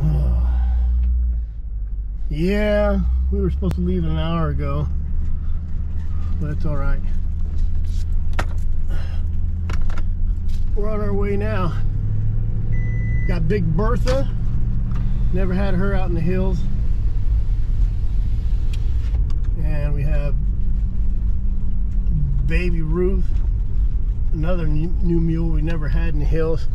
Yeah, we were supposed to leave an hour ago, but it's all right. We're on our way now. Got Big Bertha. Never had her out in the hills. And we have Baby Ruth, another new, new mule we never had in the hills.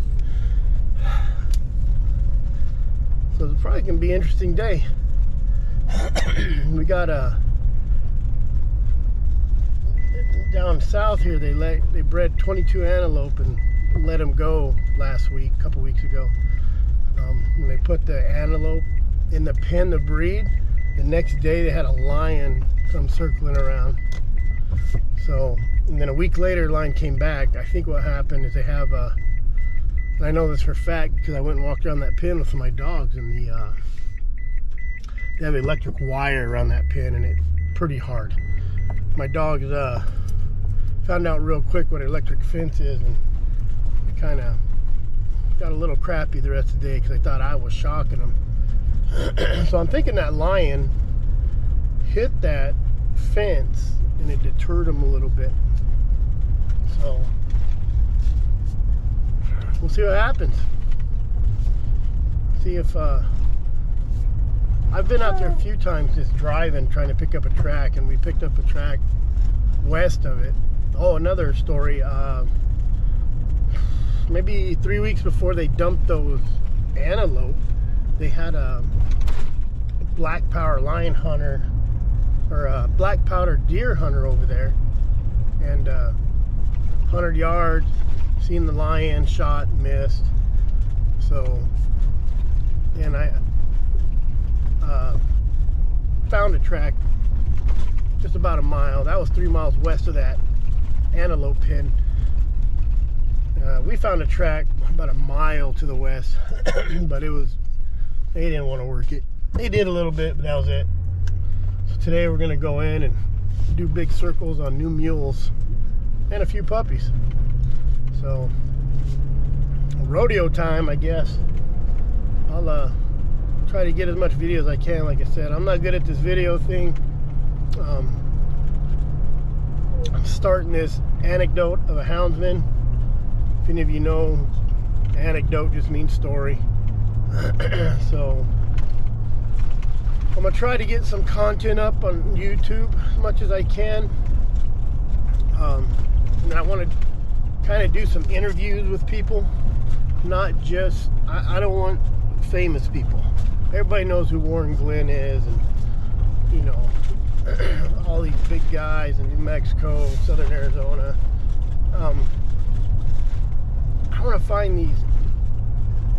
So it's probably gonna be an interesting day. we got a down south here. They let they bred 22 antelope and let them go last week, a couple weeks ago. Um, when they put the antelope in the pen to breed, the next day they had a lion come circling around. So, and then a week later, lion came back. I think what happened is they have a, I know this for a fact because I went and walked around that pen with my dogs, and the uh, they have electric wire around that pen and it's pretty hard. My dogs uh, found out real quick what electric fence is, and kind of got a little crappy the rest of the day because I thought I was shocking them. so I'm thinking that lion hit that fence and it deterred him a little bit. So we'll see what happens. See if uh, I've been out there a few times just driving trying to pick up a track and we picked up a track west of it. Oh, another story. Uh, maybe three weeks before they dumped those antelope, they had a black power lion hunter or a black powder deer hunter over there and uh, 100 yards seen the lion shot missed so and I uh, found a track just about a mile that was three miles west of that antelope pen uh, we found a track about a mile to the west, but it was, they didn't want to work it. They did a little bit, but that was it. So today we're going to go in and do big circles on new mules and a few puppies. So, rodeo time, I guess. I'll uh, try to get as much video as I can, like I said. I'm not good at this video thing. Um, I'm starting this anecdote of a houndsman if any of you know, anecdote just means story. so I'm gonna try to get some content up on YouTube as much as I can. Um, and I want to kind of do some interviews with people, not just, I, I don't want famous people. Everybody knows who Warner Glenn is and, you know, all these big guys in New Mexico, Southern Arizona. Um, I want to find these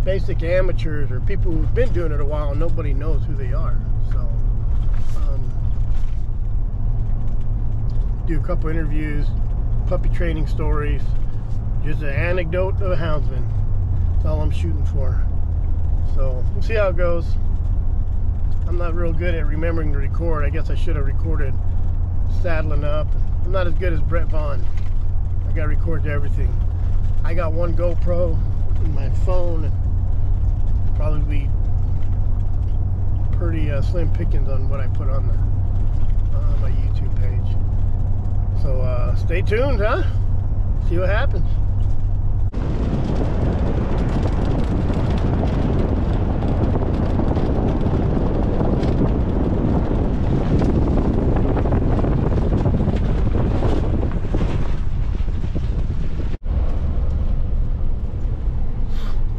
basic amateurs or people who've been doing it a while and nobody knows who they are. So, um, do a couple interviews, puppy training stories, just an anecdote of a houndsman. That's all I'm shooting for. So, we'll see how it goes. I'm not real good at remembering to record. I guess I should have recorded saddling up. I'm not as good as Brett Vaughn. I got to record everything. I got one GoPro in my phone and probably be pretty uh, slim pickings on what I put on the my YouTube page. So uh, stay tuned, huh? See what happens.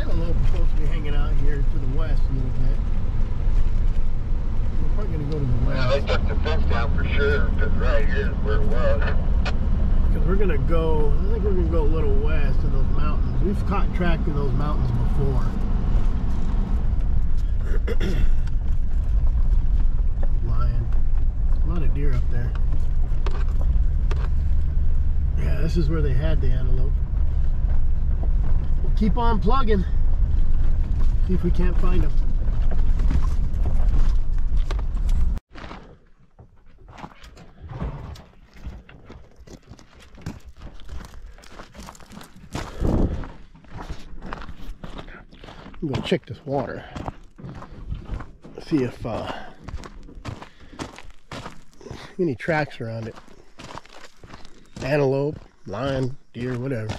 antelope is supposed to be hanging out here to the west a little bit. We're probably going to go to the west. Yeah, they took the fence down for sure, because right here is where it was. Because we're going to go, I think we're going to go a little west of those mountains. We've caught track of those mountains before. Lion. A lot of deer up there. Yeah, this is where they had the antelope. Keep on plugging. See if we can't find them. I'm gonna check this water. See if uh, any tracks around it. Antelope, lion, deer, whatever.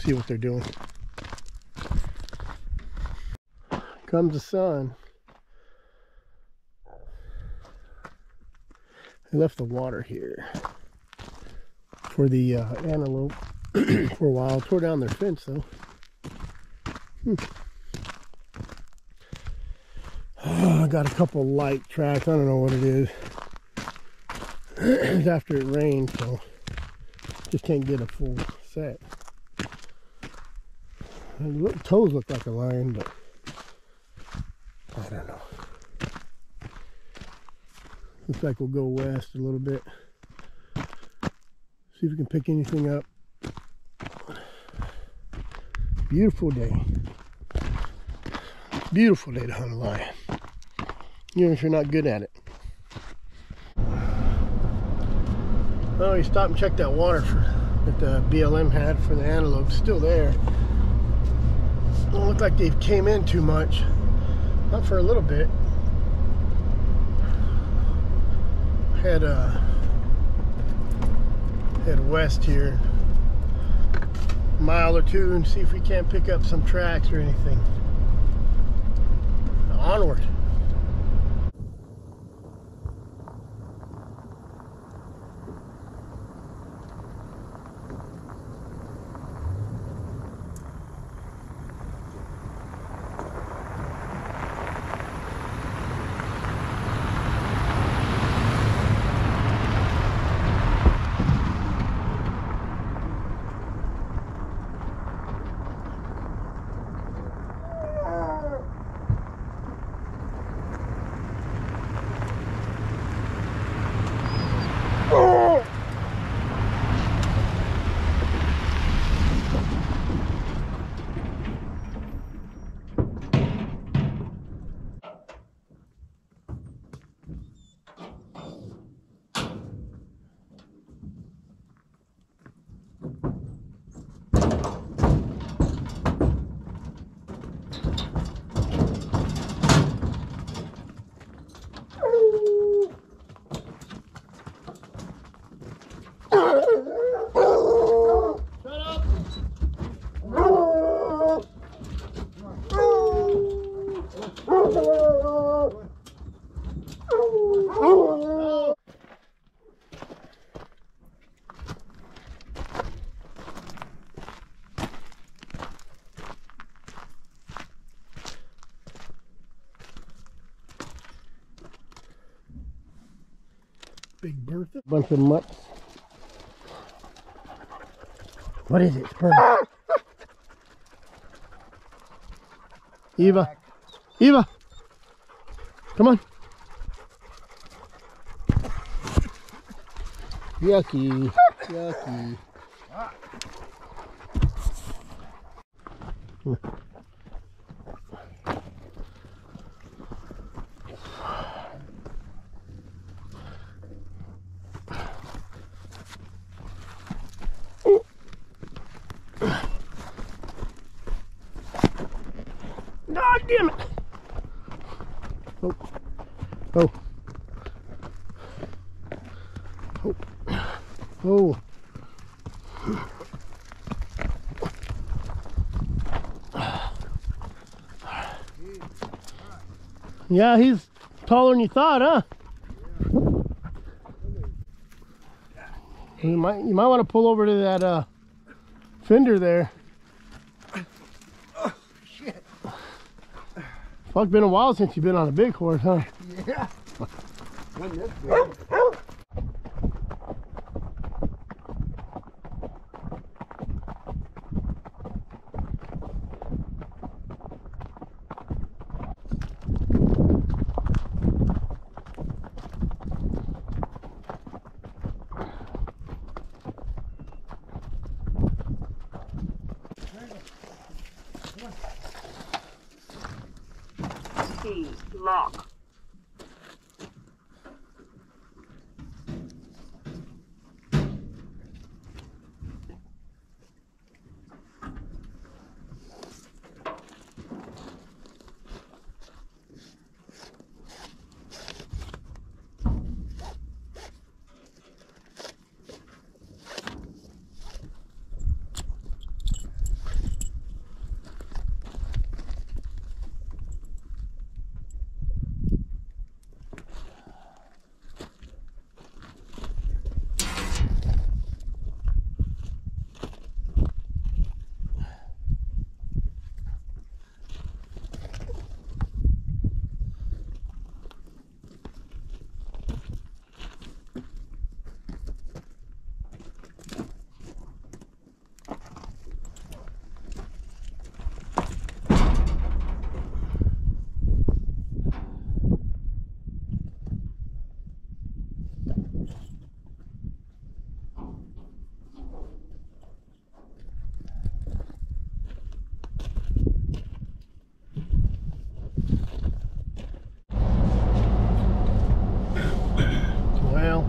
See what they're doing. Comes the sun. I left the water here for the uh, antelope for a while. Tore down their fence though. Hmm. Oh, I got a couple light tracks. I don't know what it is. it's after it rained, so just can't get a full set. The toes look like a lion, but I don't know. Looks like we'll go west a little bit. See if we can pick anything up. Beautiful day. Beautiful day to hunt a lion. Even if you're not good at it. Oh, you stop and check that water for, that the BLM had for the antelope. Still there. Don't look like they've came in too much. Not for a little bit. Head uh head west here. Mile or two and see if we can't pick up some tracks or anything. Onward. Big Bertha. Bunch of mutts. What is it? Spur? Eva. Eva. Come on. Yucky. Yucky. God damn it. Oh. Oh. Oh. Oh. Yeah, he's taller than you thought, huh? You might you might want to pull over to that uh, fender there. Fuck, been a while since you've been on a big horse, huh? Yeah. Wasn't this big. key lock. Well,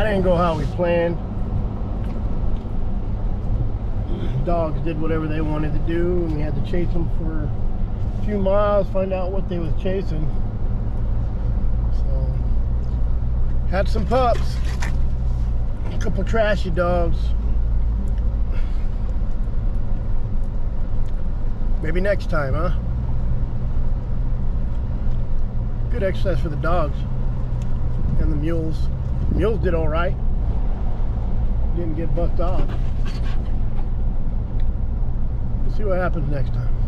I didn't go how we planned. Dogs did whatever they wanted to do, and we had to chase them for a few miles, find out what they was chasing. So, had some pups, a couple trashy dogs. Maybe next time, huh? Good exercise for the dogs and the mules. Mules did all right. Didn't get bucked off. We'll see what happens next time.